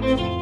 Música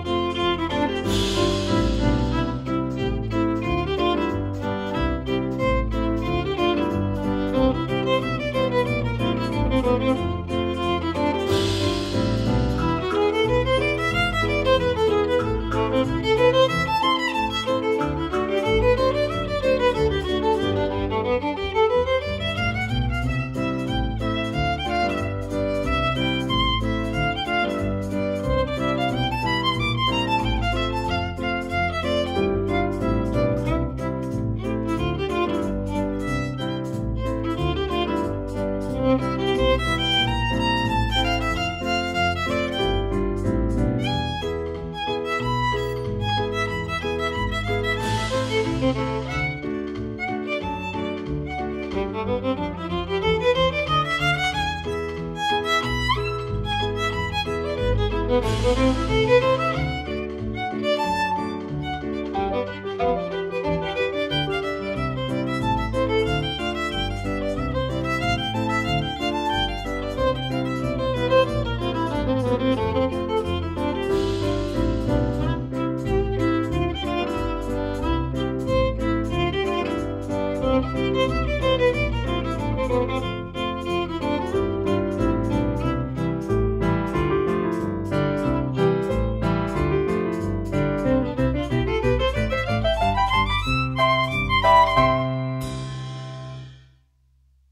Thank Thank you.